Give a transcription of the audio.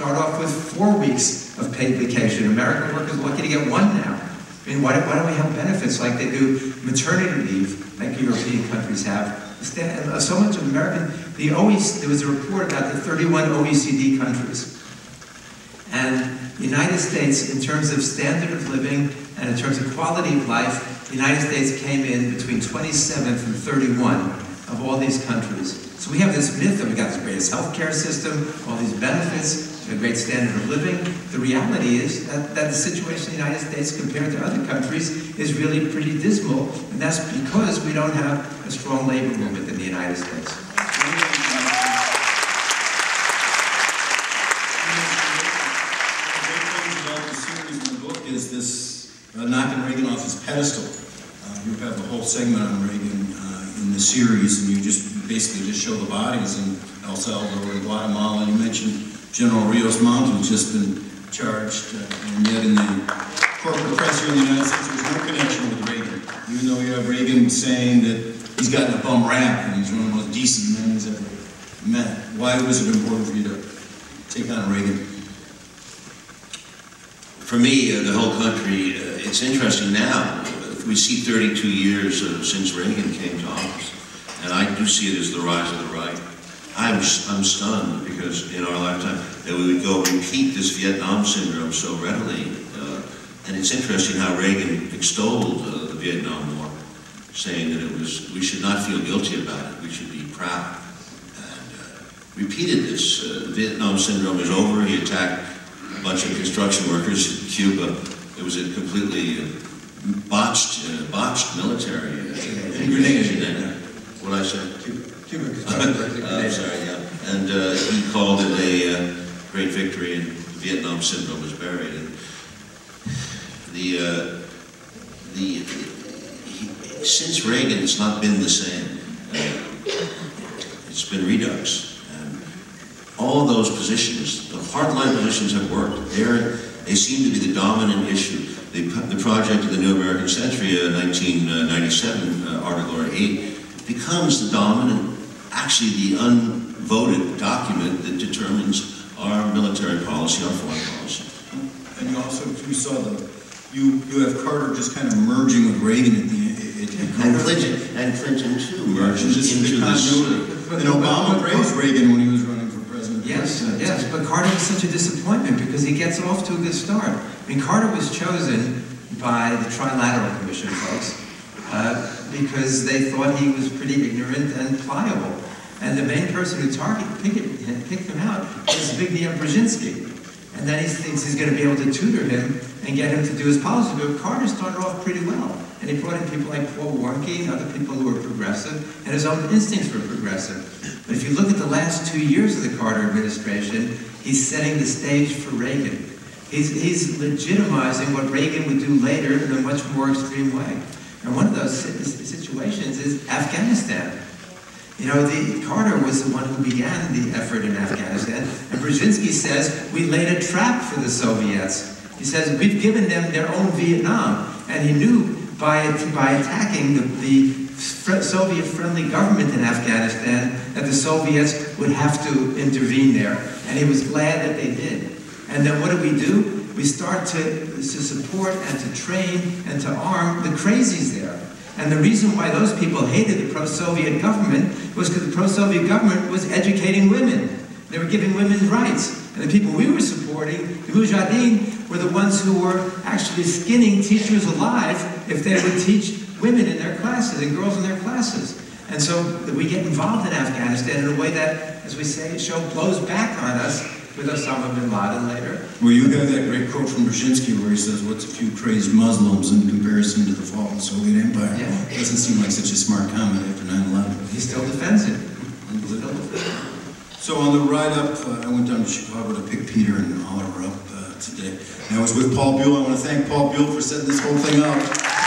start off with four weeks of paid vacation. American workers are lucky to get one now. I mean, why, why don't we have benefits like they do maternity leave, like European countries have? Uh, so much of American, the OECD, there was a report about the 31 OECD countries. And the United States, in terms of standard of living and in terms of quality of life, the United States came in between 27th and 31 of all these countries. So we have this myth that we got the greatest healthcare system, all these benefits, a great standard of living. The reality is that, that the situation in the United States compared to other countries is really pretty dismal, and that's because we don't have a strong labor movement in the United States. The great thing about the series in the book is this uh, knocking Reagan off his pedestal. Uh, you have a whole segment on Reagan the series, and you just basically just show the bodies in El Salvador and Guatemala. You mentioned General Rios Montt, who's just been charged, uh, and yet in the corporate press here in the United States, there's no connection with Reagan. Even though you have Reagan saying that he's gotten a bum rap and he's one of the most decent men he's ever met. Why was it important for you to take on Reagan? For me, uh, the whole country, uh, it's interesting now. We see 32 years since Reagan came to office, and I do see it as the rise of the right. I'm, I'm stunned because in our lifetime that we would go repeat this Vietnam syndrome so readily. Uh, and it's interesting how Reagan extolled uh, the Vietnam War, saying that it was we should not feel guilty about it, we should be proud. And uh, repeated this. Uh, Vietnam syndrome is over. He attacked a bunch of construction workers in Cuba. It was a completely uh, botched, uh, botched military I uh, sorry, yeah. And uh, he called it a uh, great victory, and Vietnam syndrome was buried. And the uh, the he, since Reagan, it's not been the same. Uh, it's been redux. And all those positions, the hardline positions, have worked. They're, they seem to be the dominant issue. The, the project of the New American Century, 1997, uh, Article 8, becomes the dominant actually the unvoted document that determines our military policy, our foreign policy. And you also, you saw the, you, you have Carter just kind of merging with Reagan at the and Clinton, and Clinton too merges into this. And Obama praised Reagan when he was running for president. Yes, yes, but Carter was such a disappointment because he gets off to a good start. I mean, Carter was chosen by the Trilateral Commission folks uh, because they thought he was pretty ignorant and pliable. And the main person who targeted, picked, picked him out was Zbigniew Brzezinski. And then he thinks he's going to be able to tutor him and get him to do his policy. But Carter started off pretty well. And he brought in people like Paul Warnke and other people who were progressive, and his own instincts were progressive. But if you look at the last two years of the Carter administration, he's setting the stage for Reagan. He's, he's legitimizing what Reagan would do later in a much more extreme way. And one of those situations is Afghanistan. You know, the, Carter was the one who began the effort in Afghanistan, and Brzezinski says, we laid a trap for the Soviets. He says, we've given them their own Vietnam. And he knew by, by attacking the, the Soviet-friendly government in Afghanistan that the Soviets would have to intervene there. And he was glad that they did. And then what do we do? We start to, to support and to train and to arm the crazies there. And the reason why those people hated the pro-Soviet government was because the pro-Soviet government was educating women. They were giving women rights. And the people we were supporting, the Mujahideen, were the ones who were actually skinning teachers alive if they would teach women in their classes and girls in their classes. And so we get involved in Afghanistan in a way that, as we say, show blows back on us with Osama bin Laden later. Well, you have that great quote from Brzezinski where he says, what's a few crazy Muslims in comparison to the fall of the Soviet Empire? Yeah. Doesn't seem like such a smart comment after 9-11. He still defends it. So on the ride up, uh, I went down to Chicago to pick Peter and Oliver up uh, today. And I was with Paul Buhle. I want to thank Paul Buhle for setting this whole thing up.